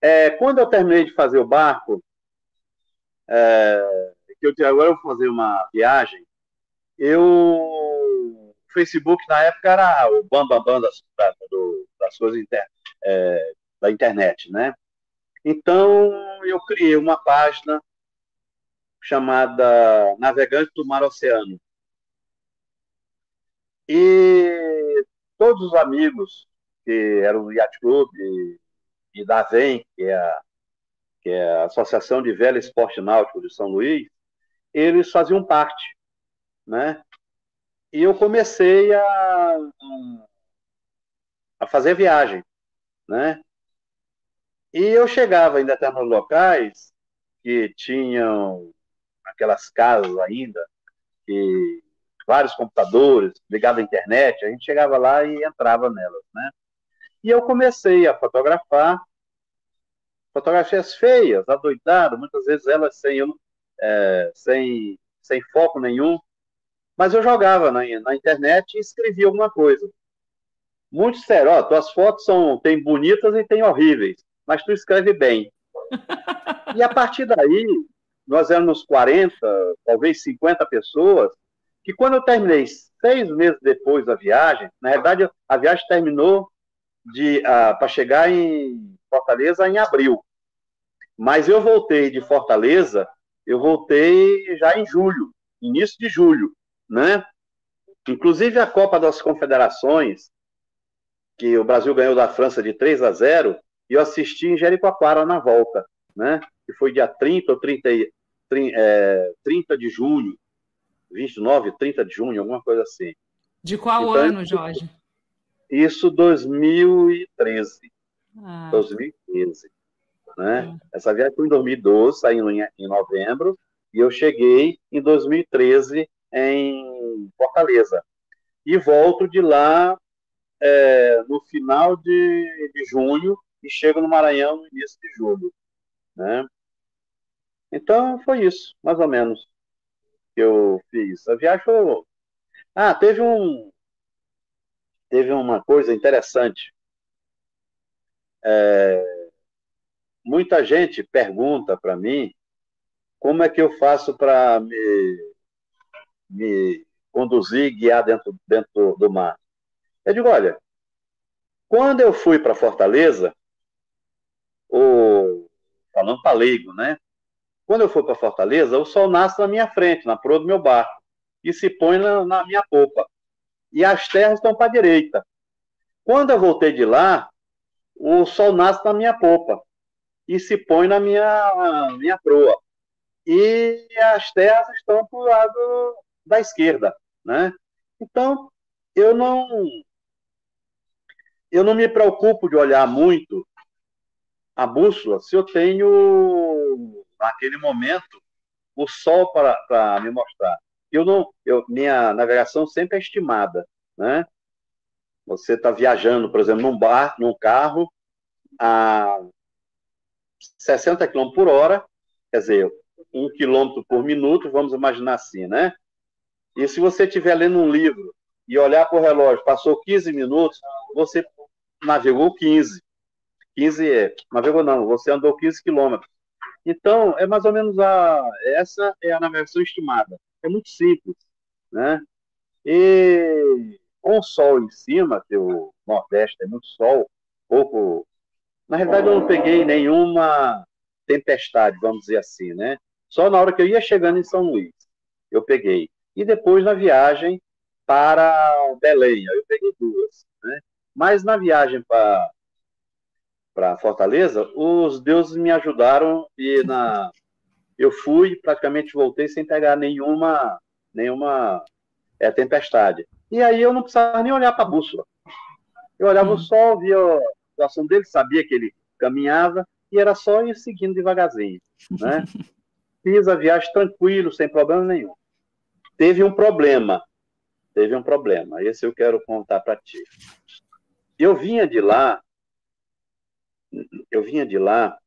É, quando eu terminei de fazer o barco, é, que eu agora eu vou fazer uma viagem, eu o Facebook na época era o bambambam bam, bam das, das coisas inter, é, da internet, né? Então eu criei uma página chamada Navegante do Mar Oceano. E todos os amigos que eram do Yacht Club e, e da VEM, que é, a, que é a Associação de Velha Esporte Náutico de São Luís, eles faziam parte, né? E eu comecei a, a fazer viagem, né? E eu chegava em determinados locais que tinham aquelas casas ainda, que vários computadores ligados à internet, a gente chegava lá e entrava nelas, né? E eu comecei a fotografar fotografias feias, adoidadas, muitas vezes elas sem, é, sem, sem foco nenhum, mas eu jogava na, na internet e escrevia alguma coisa. Muitos disseram, ó, tuas fotos são, tem bonitas e tem horríveis, mas tu escreve bem. e a partir daí, nós éramos 40, talvez 50 pessoas, que quando eu terminei seis meses depois da viagem, na verdade a viagem terminou de uh, para chegar em Fortaleza em abril. Mas eu voltei de Fortaleza, eu voltei já em julho, início de julho né? Inclusive a Copa das Confederações, que o Brasil ganhou da França de 3 a 0, e eu assisti em Jericoacoara na volta, né? Que foi dia 30 ou 30, 30, é, 30 de junho, 29, 30 de junho, alguma coisa assim. De qual então, ano, Jorge? Isso 2013. Ah. 2015. Né? Ah. Essa viagem foi em 2012, saindo em, em novembro, e eu cheguei em 2013 em Fortaleza. E volto de lá é, no final de, de junho e chego no Maranhão no início de julho. Né? Então foi isso, mais ou menos, que eu fiz. A viagem foi... Ah, teve um. Teve uma coisa interessante. É, muita gente pergunta para mim como é que eu faço para me, me conduzir, guiar dentro, dentro do mar. Eu digo, olha, quando eu fui para Fortaleza, o, falando para leigo, né? Quando eu fui para Fortaleza, o sol nasce na minha frente, na proa do meu barco, e se põe na, na minha popa. E as terras estão para a direita. Quando eu voltei de lá, o sol nasce na minha popa e se põe na minha, minha proa. E as terras estão para o lado da esquerda, né? Então, eu não eu não me preocupo de olhar muito a bússola se eu tenho, naquele momento, o sol para me mostrar. Eu não, eu, minha navegação sempre é estimada, né? Você está viajando, por exemplo, num bar, num carro, a 60 km por hora, quer dizer, um quilômetro por minuto, vamos imaginar assim, né? E se você estiver lendo um livro e olhar para o relógio, passou 15 minutos, você navegou 15. 15 é, navegou não, você andou 15 quilômetros. Então, é mais ou menos a, essa é a navegação estimada. É muito simples, né? E com o sol em cima, que o Nordeste tem muito sol, pouco. Na realidade, eu não peguei nenhuma tempestade, vamos dizer assim, né? Só na hora que eu ia chegando em São Luís, eu peguei. E depois na viagem para Belém, eu peguei duas, né? Mas na viagem para para Fortaleza, os deuses me ajudaram e na eu fui, praticamente voltei sem pegar nenhuma nenhuma é, tempestade. E aí eu não precisava nem olhar para a bússola. Eu olhava o sol, via a situação dele, sabia que ele caminhava e era só ir seguindo devagarzinho, né? Fiz a viagem tranquilo, sem problema nenhum. Teve um problema, teve um problema. Esse eu quero contar para ti. Eu vinha de lá eu vinha de lá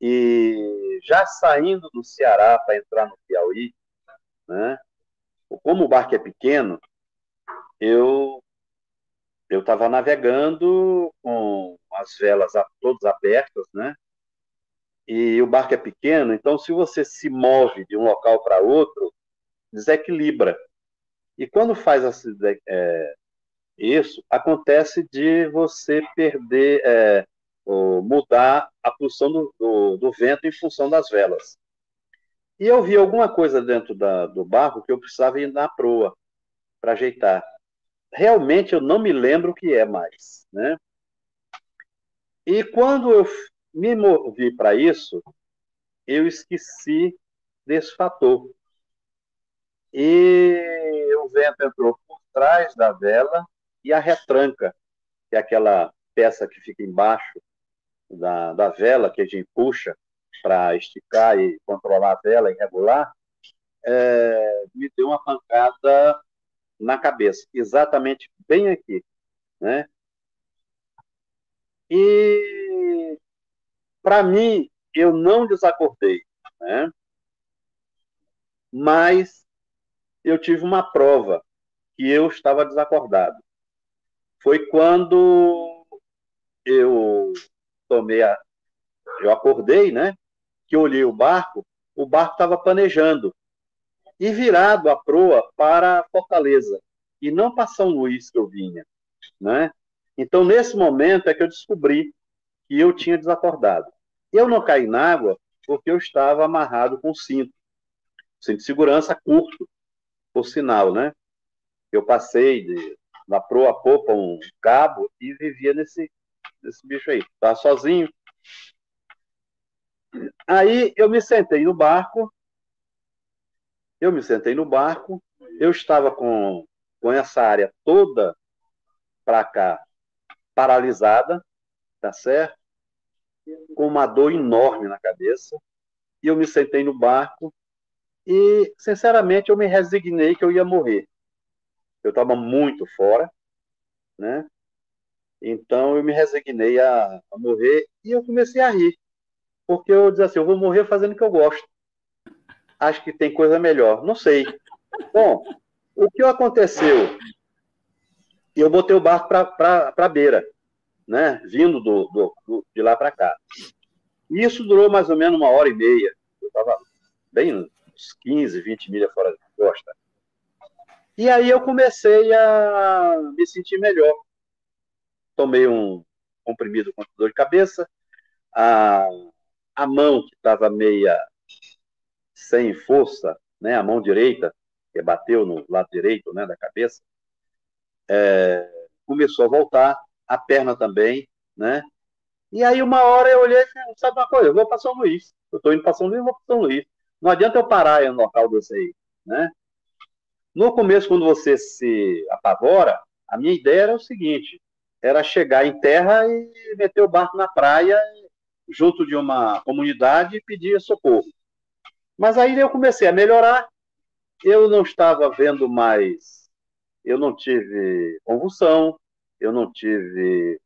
e já saindo do Ceará para entrar no Piauí, né? Como o barco é pequeno, eu eu estava navegando com as velas todas abertas, né? E o barco é pequeno, então se você se move de um local para outro, desequilibra. E quando faz esse, é, isso, acontece de você perder, é, mudar a posição do, do, do, vento em função das velas. E eu vi alguma coisa dentro da, do barco que eu precisava ir na proa para ajeitar. Realmente eu não me lembro o que é mais, né? E quando eu me movi para isso, eu esqueci desse fator. E o vento entrou por trás da vela e a retranca, que é aquela peça que fica embaixo da, da vela que a gente puxa para esticar e controlar a vela e regular, é, me deu uma pancada na cabeça, exatamente bem aqui, né? E para mim eu não desacordei, né? Mas eu tive uma prova que eu estava desacordado. Foi quando eu tomei a. Eu acordei, né? Que olhei o barco, o barco estava planejando e virado a proa para Fortaleza e não para São Luís que eu vinha, né? Então nesse momento é que eu descobri que eu tinha desacordado. Eu não caí na água porque eu estava amarrado com cinto, cinto de segurança curto, por sinal, né? Eu passei de, na proa a popa um cabo e vivia nesse desse bicho aí. Tá sozinho. Aí eu me sentei no barco. Eu me sentei no barco. Eu estava com, com essa área toda para cá paralisada, tá certo? Com uma dor enorme na cabeça. E eu me sentei no barco e, sinceramente, eu me resignei que eu ia morrer. Eu estava muito fora, né? Então eu me resignei a, a, morrer e eu comecei a rir. Porque eu disse assim, eu vou morrer fazendo o que eu gosto. Acho que tem coisa melhor. Não sei. Bom, o que aconteceu? Eu botei o barco para a beira, né? Vindo do, do, do de lá para cá. E isso durou mais ou menos uma hora e meia. Eu estava bem uns 15, 20 milhas fora da costa. E aí eu comecei a me sentir melhor. Tomei um comprimido contra dor de cabeça, a, a mão que estava meia sem força, né, a mão direita, que bateu no lado direito né, da cabeça, é, começou a voltar, a perna também, né? E aí uma hora eu olhei e falei, sabe uma coisa, eu vou para São Luís. Eu estou indo para São Luís, eu vou para São Luís. Não adianta eu parar um local desse aí, né? No começo, quando você se apavora, a minha ideia era o seguinte, era chegar em terra e meter o barco na praia, junto de uma comunidade, e pedir socorro. Mas aí eu comecei a melhorar, eu não estava vendo mais, eu não tive convulsão, eu não tive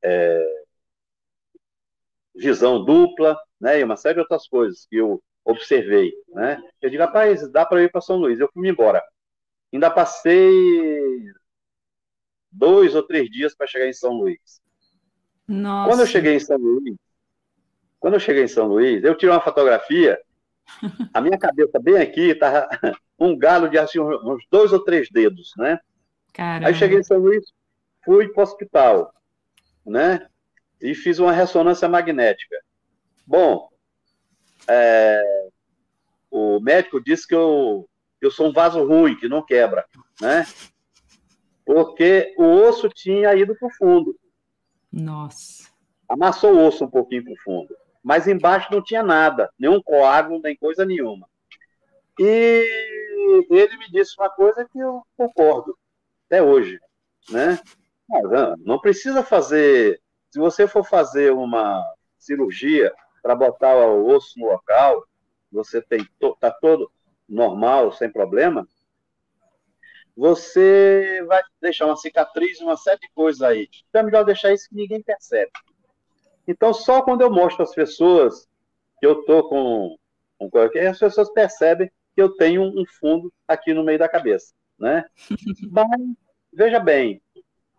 é, visão dupla, né, e uma série de outras coisas que eu observei, né? Eu digo, rapaz, dá para ir para São Luís. Eu fui embora. Ainda passei dois ou três dias para chegar em São Luís. Nossa. Quando eu cheguei em São Luís, quando eu cheguei em São Luís, eu tirei uma fotografia, a minha cabeça bem aqui, tava um galo de assim, uns dois ou três dedos, né? Caramba. Aí cheguei em São Luís, fui para o hospital, né? E fiz uma ressonância magnética. Bom, é, o médico disse que eu, eu sou um vaso ruim, que não quebra, né? Porque o osso tinha ido para o fundo. Nossa. Amassou o osso um pouquinho para o fundo. Mas embaixo não tinha nada, nenhum coágulo, nem coisa nenhuma. E ele me disse uma coisa que eu concordo até hoje, né? Não precisa fazer. Se você for fazer uma cirurgia para botar o osso no local, você tem tá todo normal, sem problema, você vai deixar uma cicatriz, uma série de coisas aí. Então é melhor deixar isso que ninguém percebe. Então, só quando eu mostro às pessoas que eu tô com, com as pessoas percebem que eu tenho um fundo aqui no meio da cabeça, né? Mas, veja bem,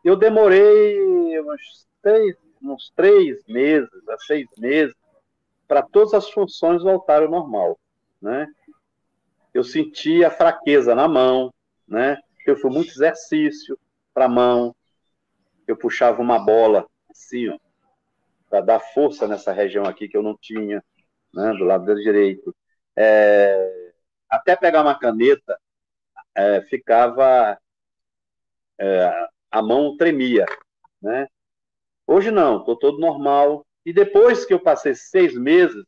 eu demorei uns três, uns três meses a seis meses para todas as funções voltarem ao normal, né? Eu sentia fraqueza na mão, né? Eu fiz muito exercício para a mão, eu puxava uma bola assim, para dar força nessa região aqui que eu não tinha, né? Do lado direito. É, até pegar uma caneta, é, ficava é, a mão tremia, né? Hoje não, estou todo normal, e depois que eu passei seis meses,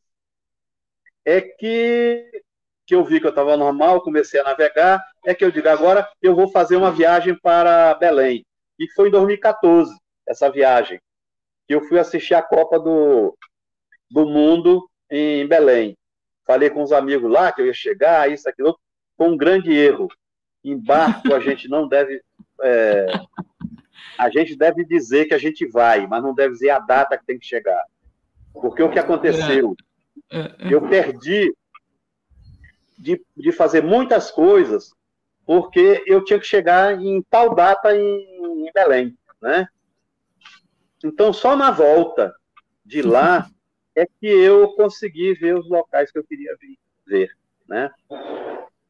é que, que eu vi que eu estava normal, comecei a navegar, é que eu digo, agora eu vou fazer uma viagem para Belém. E foi em 2014, essa viagem, que eu fui assistir a Copa do, do Mundo em Belém. Falei com os amigos lá que eu ia chegar, isso, aquilo, foi um grande erro. Em barco a gente não deve é, a gente deve dizer que a gente vai, mas não deve dizer a data que tem que chegar. Porque o que aconteceu? É, é, é. Eu perdi de, de fazer muitas coisas porque eu tinha que chegar em tal data em, em Belém, né? Então, só na volta de lá é que eu consegui ver os locais que eu queria ver, né?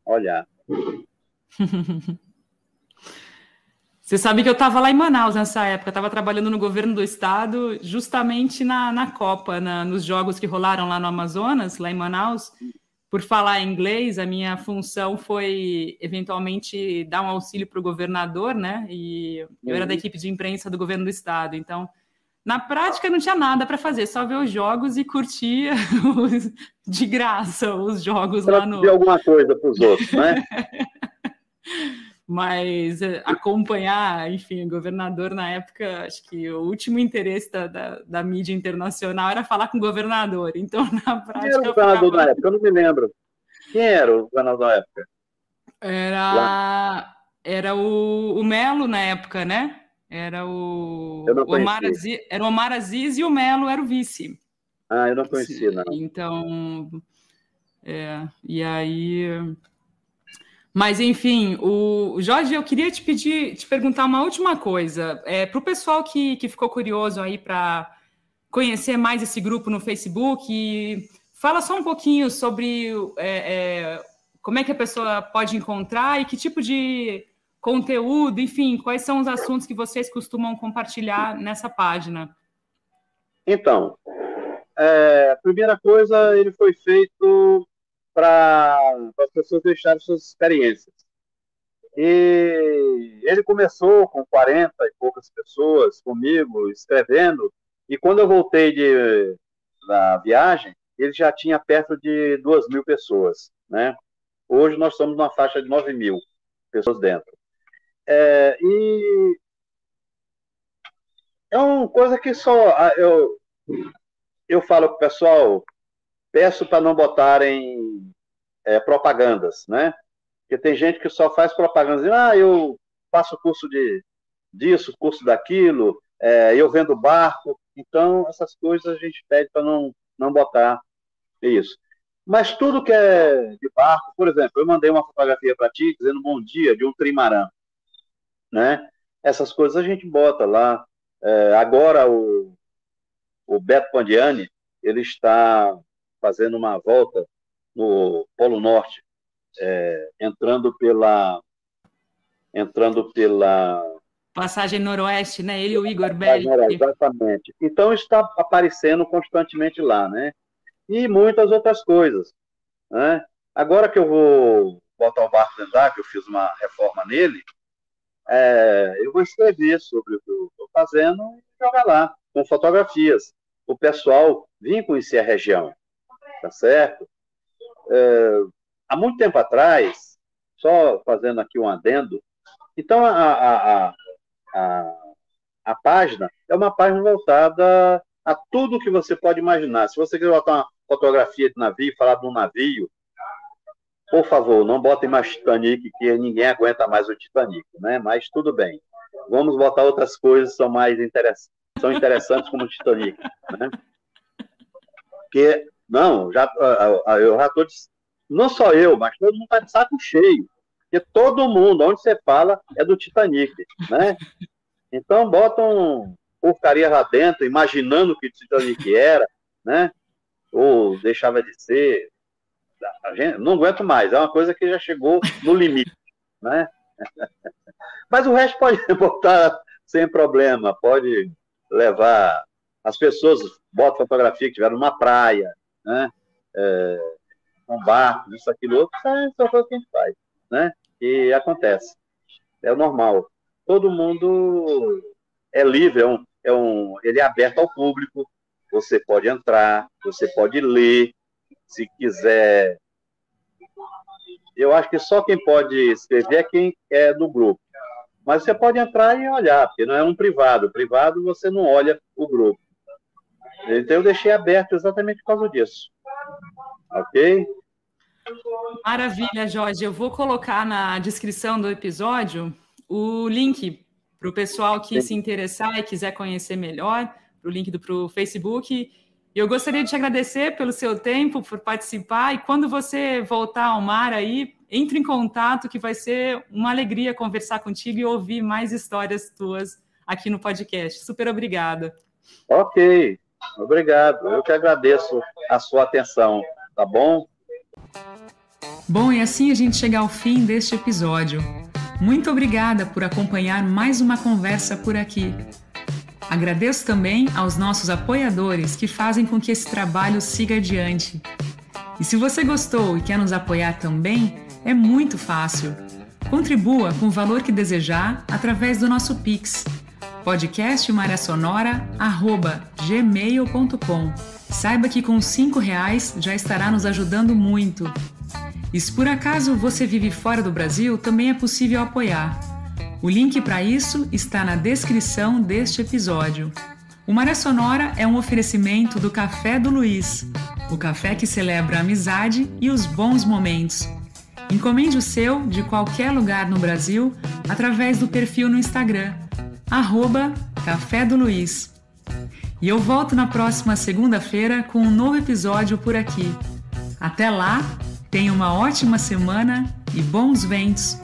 Olhar. Você sabe que eu estava lá em Manaus nessa época, estava trabalhando no governo do estado, justamente na, na Copa, na, nos jogos que rolaram lá no Amazonas, lá em Manaus. Por falar inglês, a minha função foi eventualmente dar um auxílio para o governador, né? E eu era da equipe de imprensa do governo do estado. Então, na prática, não tinha nada para fazer, só ver os jogos e curtir os, de graça os jogos pra lá no. alguma coisa para os outros, né? mas eh, acompanhar, enfim, o governador na época, acho que o último interesse da, da, da mídia internacional era falar com o governador. Então, na prática. Quem era o governador na época? Eu não me lembro. Quem era o governador na época? Era, era o, o Melo na época, né? Era o, o Omar Aziz, era o Omar Aziz e o Melo era o vice. Ah, eu não conhecia, não. Então, é, e aí mas, enfim, o Jorge, eu queria te pedir, te perguntar uma última coisa. É, Para o pessoal que, que ficou curioso aí para conhecer mais esse grupo no Facebook. Fala só um pouquinho sobre é, é, como é que a pessoa pode encontrar e que tipo de conteúdo, enfim, quais são os assuntos que vocês costumam compartilhar nessa página? Então, é, a primeira coisa, ele foi feito para as pessoas deixarem suas experiências. E ele começou com 40 e poucas pessoas comigo, escrevendo, e quando eu voltei de, da viagem, ele já tinha perto de 2 mil pessoas. Né? Hoje nós estamos numa faixa de 9 mil pessoas dentro. É, e é uma coisa que só eu, eu falo para o pessoal, peço para não botarem é, propagandas, né? Porque tem gente que só faz propaganda, ah, eu faço curso de disso, curso daquilo, é, eu vendo barco. Então, essas coisas a gente pede para não, não botar isso. Mas tudo que é de barco, por exemplo, eu mandei uma fotografia para ti dizendo bom dia de um trimarã, né? Essas coisas a gente bota lá. É, agora o, o Beto Pandiani, ele está fazendo uma volta no Polo Norte, é, entrando pela entrando pela passagem noroeste, né? Ele e o Igor Belli. Exatamente. Então está aparecendo constantemente lá, né? E muitas outras coisas, né? Agora que eu vou botar o barco andar, que eu fiz uma reforma nele, é, eu vou escrever sobre o que eu estou fazendo e jogar lá, com fotografias. O pessoal vir conhecer a região, tá certo? É, há muito tempo atrás, só fazendo aqui um adendo, então a, a, a, a, a página é uma página voltada a tudo que você pode imaginar. Se você quiser botar uma fotografia de navio, falar de um navio, por favor, não botem mais Titanic, que ninguém aguenta mais o Titanic, né? Mas tudo bem. Vamos botar outras coisas que são mais interessantes, são interessantes como o Titanic, né? Porque, não, já, eu já estou... Não só eu, mas todo mundo está de saco cheio. Porque todo mundo, onde você fala, é do Titanic, né? Então, botam porcaria lá dentro, imaginando que o Titanic era, né? Ou deixava de ser, gente não aguento mais, é uma coisa que já chegou no limite, né? Mas o resto pode botar sem problema, pode levar. As pessoas botam fotografia que tiveram numa praia, né? É, um barco, isso, aquilo, outro, é só coisa que a gente faz, né? E acontece. É normal. Todo mundo é livre, é um, é um, ele é aberto ao público, você pode entrar, você pode ler, se quiser. Eu acho que só quem pode escrever é quem é do grupo. Mas você pode entrar e olhar, porque não é um privado. Privado você não olha o grupo. Então eu deixei aberto exatamente por causa disso. Ok? Maravilha, Jorge. Eu vou colocar na descrição do episódio o link para o pessoal que Sim. se interessar e quiser conhecer melhor, para o link do Facebook. Eu gostaria de te agradecer pelo seu tempo, por participar. E quando você voltar ao mar aí, entre em contato, que vai ser uma alegria conversar contigo e ouvir mais histórias tuas aqui no podcast. Super obrigada. Ok, obrigado. Eu que agradeço a sua atenção, tá bom? Bom, e assim a gente chega ao fim deste episódio. Muito obrigada por acompanhar mais uma conversa por aqui. Agradeço também aos nossos apoiadores que fazem com que esse trabalho siga adiante. E se você gostou e quer nos apoiar também, é muito fácil. Contribua com o valor que desejar através do nosso Pix, podcastmariasonora.gmail.com. Saiba que com R$ reais já estará nos ajudando muito. E se por acaso você vive fora do Brasil, também é possível apoiar. O link para isso está na descrição deste episódio. O Maré Sonora é um oferecimento do Café do Luiz, o café que celebra a amizade e os bons momentos. Encomende o seu de qualquer lugar no Brasil através do perfil no Instagram, arroba Café do Luiz. E eu volto na próxima segunda-feira com um novo episódio por aqui. Até lá, tenha uma ótima semana e bons ventos!